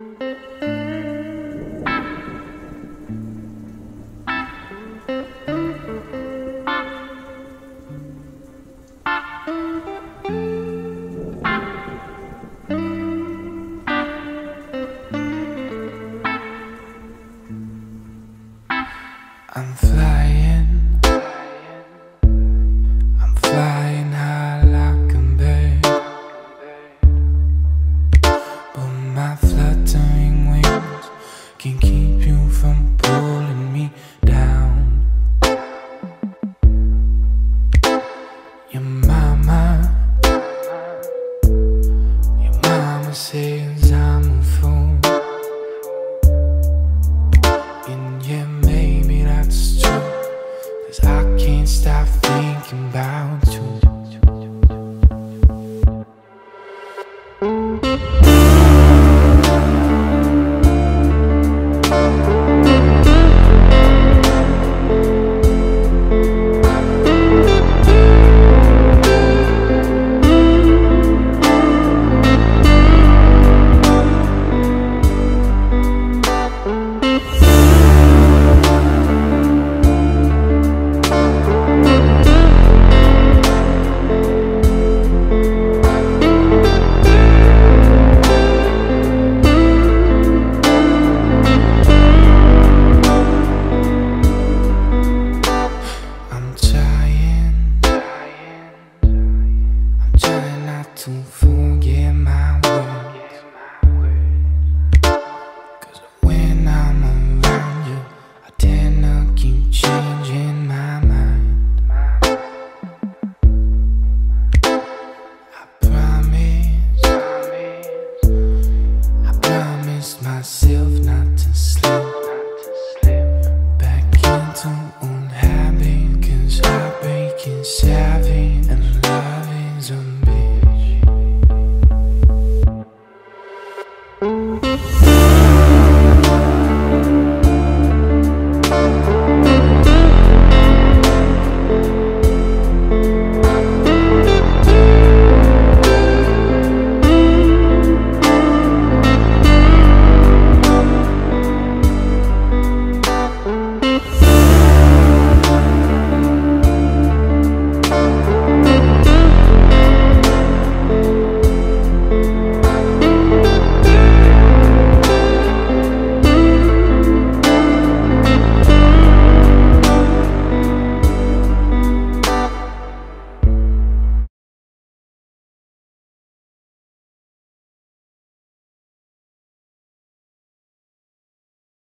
I'm flying. Mama forget my words. Cause when I'm around you, I tend to keep changing my mind. I promise, I promised myself not to slip back into old habit. Heartbreak is sad.